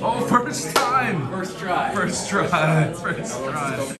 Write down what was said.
Oh, first time! First try. First try. First try.